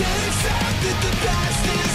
accepted the past is